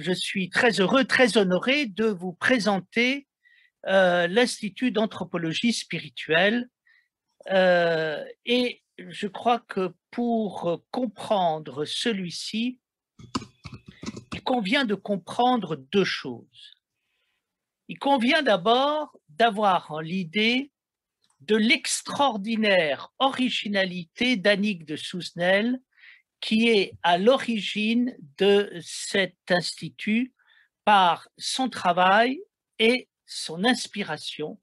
je suis très heureux, très honoré de vous présenter euh, l'Institut d'anthropologie spirituelle. Euh, et je crois que pour comprendre celui-ci, il convient de comprendre deux choses. Il convient d'abord d'avoir l'idée de l'extraordinaire originalité d'Annick de Souzenel, qui est à l'origine de cet institut par son travail et son inspiration,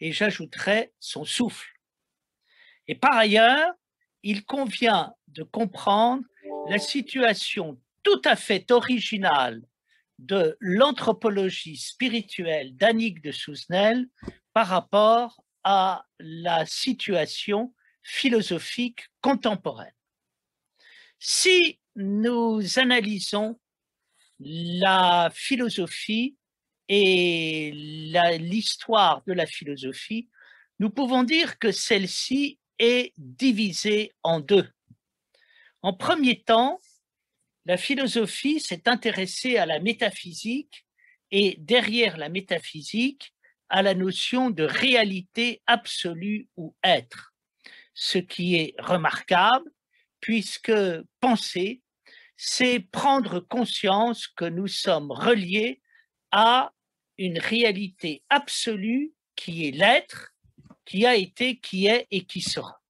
et j'ajouterai son souffle. Et par ailleurs, il convient de comprendre la situation tout à fait originale de l'anthropologie spirituelle d'Annick de Souzenel par rapport à la situation philosophique contemporaine. Si nous analysons la philosophie et l'histoire de la philosophie, nous pouvons dire que celle-ci est divisée en deux. En premier temps, la philosophie s'est intéressée à la métaphysique et derrière la métaphysique, à la notion de réalité absolue ou être, ce qui est remarquable puisque penser, c'est prendre conscience que nous sommes reliés à une réalité absolue qui est l'être, qui a été, qui est et qui sera.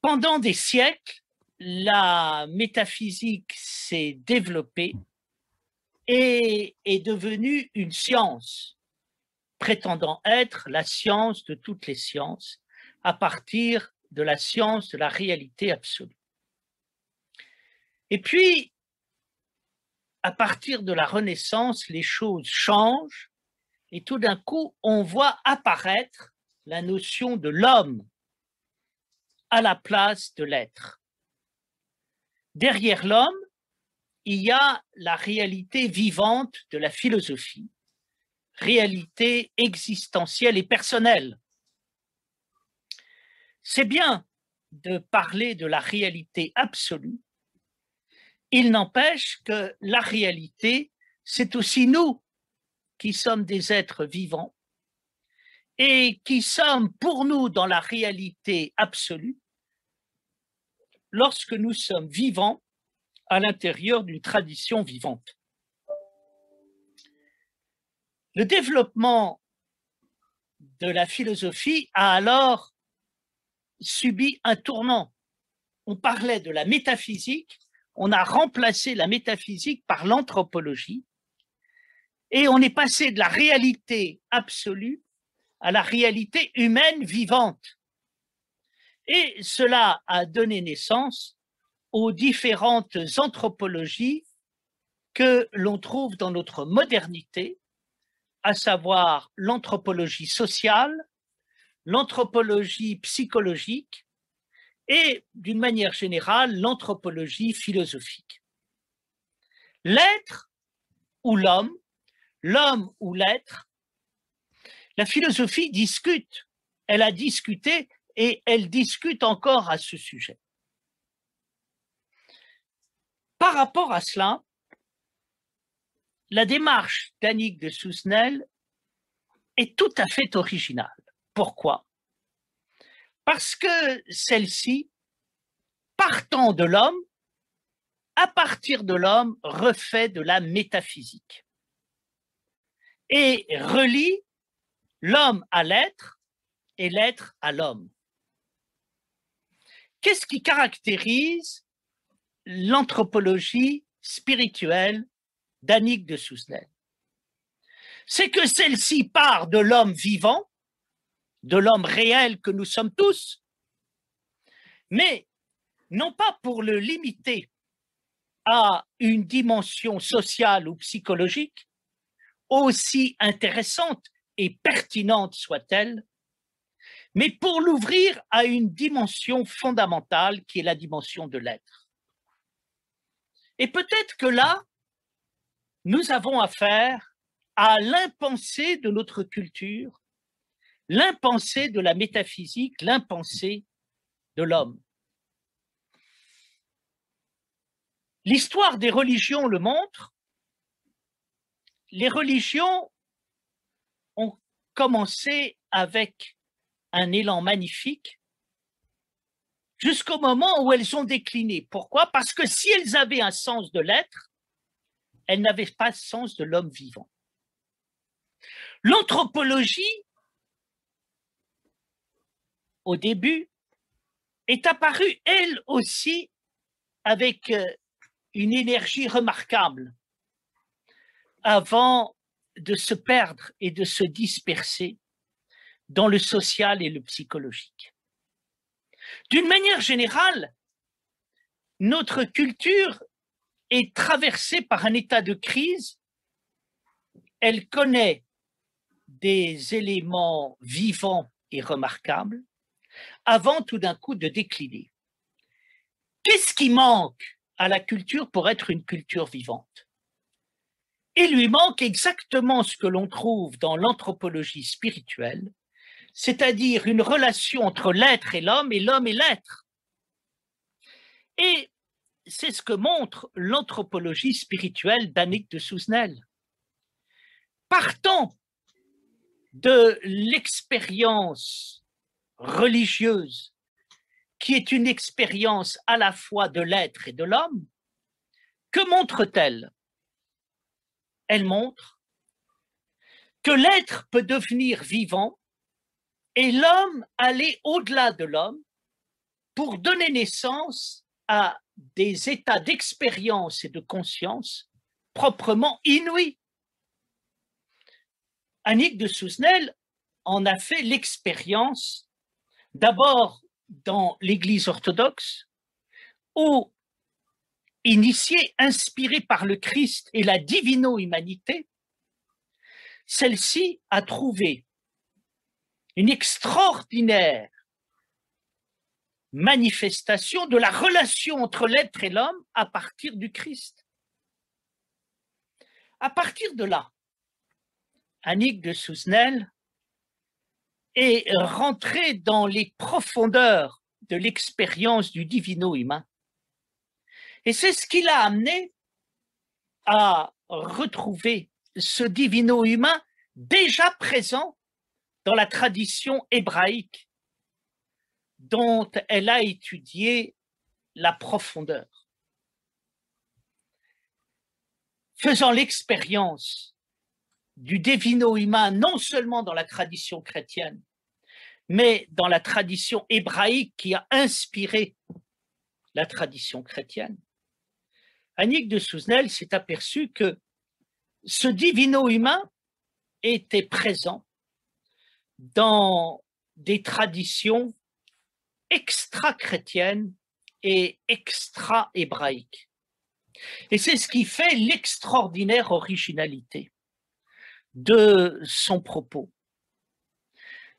Pendant des siècles, la métaphysique s'est développée et est devenue une science, prétendant être la science de toutes les sciences, à partir de la science de la réalité absolue. Et puis, à partir de la Renaissance, les choses changent et tout d'un coup, on voit apparaître la notion de l'homme à la place de l'être. Derrière l'homme, il y a la réalité vivante de la philosophie, réalité existentielle et personnelle. C'est bien de parler de la réalité absolue, il n'empêche que la réalité, c'est aussi nous qui sommes des êtres vivants et qui sommes pour nous dans la réalité absolue lorsque nous sommes vivants à l'intérieur d'une tradition vivante. Le développement de la philosophie a alors subi un tournant. On parlait de la métaphysique on a remplacé la métaphysique par l'anthropologie et on est passé de la réalité absolue à la réalité humaine vivante. Et cela a donné naissance aux différentes anthropologies que l'on trouve dans notre modernité, à savoir l'anthropologie sociale, l'anthropologie psychologique, et d'une manière générale l'anthropologie philosophique. L'être ou l'homme, l'homme ou l'être, la philosophie discute, elle a discuté et elle discute encore à ce sujet. Par rapport à cela, la démarche d'Annick de Sousnel est tout à fait originale. Pourquoi? Parce que celle-ci, partant de l'homme, à partir de l'homme, refait de la métaphysique et relie l'homme à l'être et l'être à l'homme. Qu'est-ce qui caractérise l'anthropologie spirituelle d'Annick de Sousnel C'est que celle-ci part de l'homme vivant de l'homme réel que nous sommes tous, mais non pas pour le limiter à une dimension sociale ou psychologique, aussi intéressante et pertinente soit-elle, mais pour l'ouvrir à une dimension fondamentale qui est la dimension de l'être. Et peut-être que là, nous avons affaire à l'impensé de notre culture l'impensé de la métaphysique, l'impensé de l'homme. L'histoire des religions le montre. Les religions ont commencé avec un élan magnifique jusqu'au moment où elles ont décliné. Pourquoi? Parce que si elles avaient un sens de l'être, elles n'avaient pas le sens de l'homme vivant. L'anthropologie, au début, est apparue elle aussi avec euh, une énergie remarquable avant de se perdre et de se disperser dans le social et le psychologique. D'une manière générale, notre culture est traversée par un état de crise. Elle connaît des éléments vivants et remarquables avant tout d'un coup de décliner. Qu'est-ce qui manque à la culture pour être une culture vivante? Il lui manque exactement ce que l'on trouve dans l'anthropologie spirituelle, c'est-à-dire une relation entre l'être et l'homme et l'homme et l'être. Et c'est ce que montre l'anthropologie spirituelle d'Annick de Souzenel. Partant de l'expérience religieuse, qui est une expérience à la fois de l'être et de l'homme, que montre-t-elle? Elle montre que l'être peut devenir vivant et l'homme aller au-delà de l'homme pour donner naissance à des états d'expérience et de conscience proprement inouïs. Annick de Souzenel en a fait l'expérience d'abord dans l'Église orthodoxe, où, initiée, inspirée par le Christ et la divino-humanité, celle-ci a trouvé une extraordinaire manifestation de la relation entre l'être et l'homme à partir du Christ. À partir de là, Annick de Souzenel est rentrée dans les profondeurs de l'expérience du divino humain. Et c'est ce qui l'a amené à retrouver ce divino humain déjà présent dans la tradition hébraïque dont elle a étudié la profondeur. Faisant l'expérience du divino humain, non seulement dans la tradition chrétienne, mais dans la tradition hébraïque qui a inspiré la tradition chrétienne, Annick de Souzenel s'est aperçu que ce divino humain était présent dans des traditions extra-chrétiennes et extra-hébraïques. Et c'est ce qui fait l'extraordinaire originalité de son propos.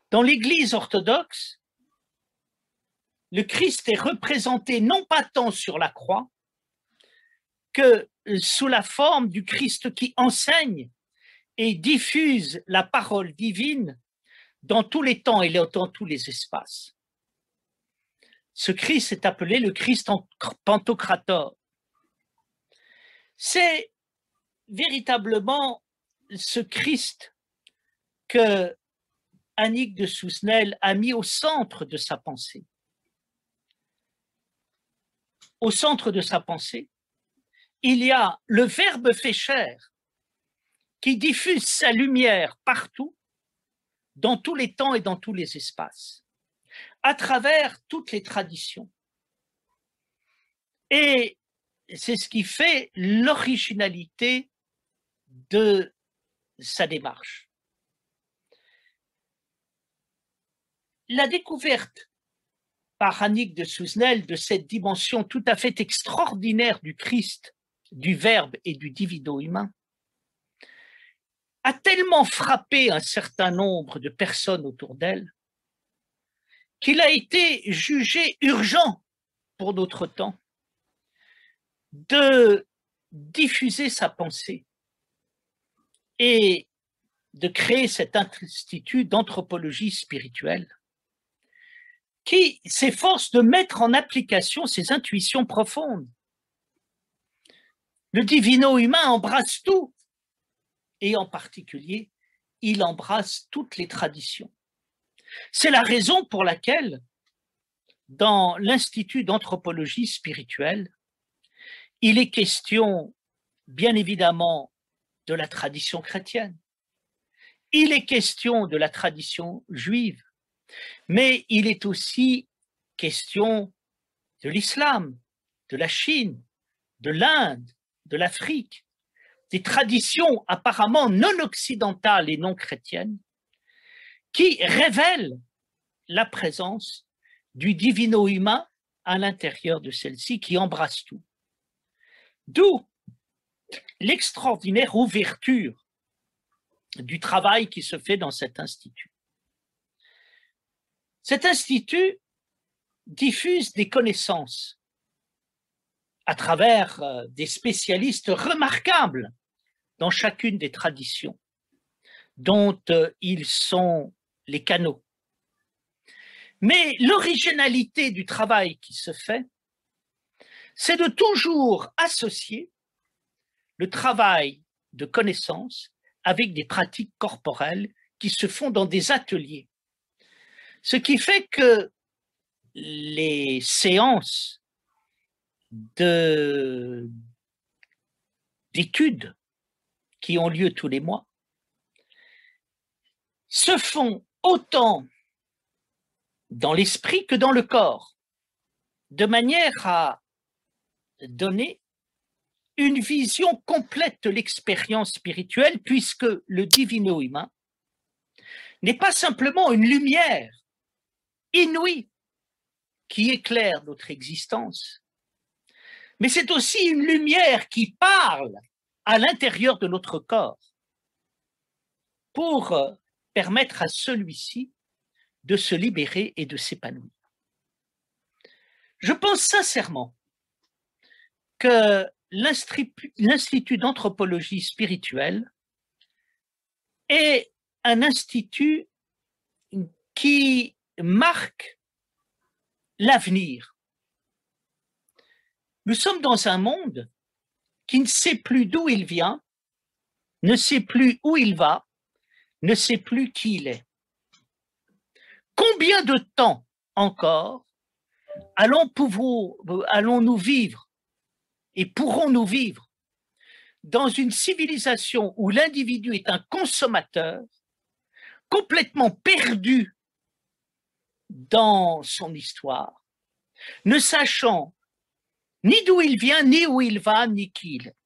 Dans l'Église orthodoxe, le Christ est représenté non pas tant sur la croix que sous la forme du Christ qui enseigne et diffuse la parole divine dans tous les temps et dans tous les espaces. Ce Christ est appelé le Christ Pantocrator. C'est véritablement ce Christ que Annick de Souzenel a mis au centre de sa pensée. Au centre de sa pensée, il y a le Verbe fait chair qui diffuse sa lumière partout, dans tous les temps et dans tous les espaces, à travers toutes les traditions. Et c'est ce qui fait l'originalité de sa démarche. La découverte par Annick de Souzenel de cette dimension tout à fait extraordinaire du Christ, du Verbe et du divino humain a tellement frappé un certain nombre de personnes autour d'elle qu'il a été jugé urgent pour notre temps de diffuser sa pensée et de créer cet institut d'anthropologie spirituelle qui s'efforce de mettre en application ses intuitions profondes. Le divino-humain embrasse tout, et en particulier, il embrasse toutes les traditions. C'est la raison pour laquelle, dans l'Institut d'anthropologie spirituelle, il est question, bien évidemment, de la tradition chrétienne. Il est question de la tradition juive, mais il est aussi question de l'islam, de la Chine, de l'Inde, de l'Afrique, des traditions apparemment non occidentales et non chrétiennes, qui révèlent la présence du divino humain à l'intérieur de celle-ci qui embrasse tout. D'où l'extraordinaire ouverture du travail qui se fait dans cet institut. Cet institut diffuse des connaissances à travers euh, des spécialistes remarquables dans chacune des traditions dont euh, ils sont les canaux. Mais l'originalité du travail qui se fait, c'est de toujours associer le travail de connaissance avec des pratiques corporelles qui se font dans des ateliers. Ce qui fait que les séances d'études qui ont lieu tous les mois se font autant dans l'esprit que dans le corps, de manière à donner une vision complète de l'expérience spirituelle, puisque le divino humain n'est pas simplement une lumière inouïe qui éclaire notre existence, mais c'est aussi une lumière qui parle à l'intérieur de notre corps pour permettre à celui-ci de se libérer et de s'épanouir. Je pense sincèrement que l'Institut d'anthropologie spirituelle est un institut qui marque l'avenir. Nous sommes dans un monde qui ne sait plus d'où il vient, ne sait plus où il va, ne sait plus qui il est. Combien de temps encore allons-nous vivre et pourrons-nous vivre dans une civilisation où l'individu est un consommateur, complètement perdu dans son histoire, ne sachant ni d'où il vient, ni où il va, ni qui il est?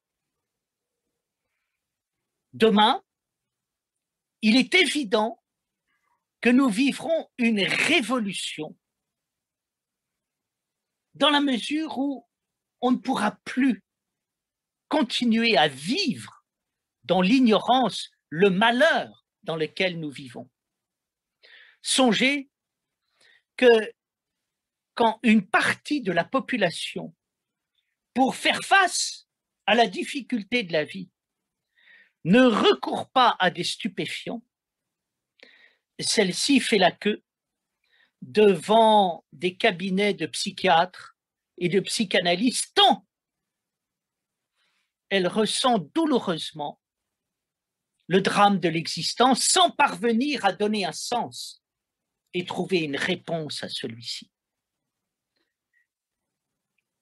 Demain, il est évident que nous vivrons une révolution dans la mesure où on ne pourra plus continuer à vivre dans l'ignorance, le malheur dans lequel nous vivons. Songez que quand une partie de la population, pour faire face à la difficulté de la vie, ne recourt pas à des stupéfiants, celle-ci fait la queue devant des cabinets de psychiatres et de psychanalystes tant elle ressent douloureusement le drame de l'existence sans parvenir à donner un sens et trouver une réponse à celui-ci.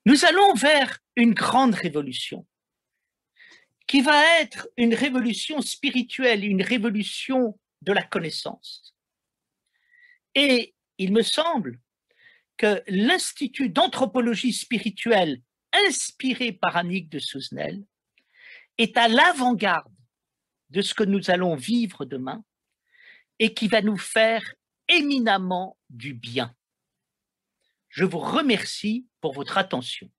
Nous allons vers une grande révolution qui va être une révolution spirituelle, une révolution de la connaissance. Et il me semble que l'Institut d'anthropologie spirituelle inspiré par Annick de Souzenel est à l'avant-garde de ce que nous allons vivre demain et qui va nous faire éminemment du bien. Je vous remercie pour votre attention.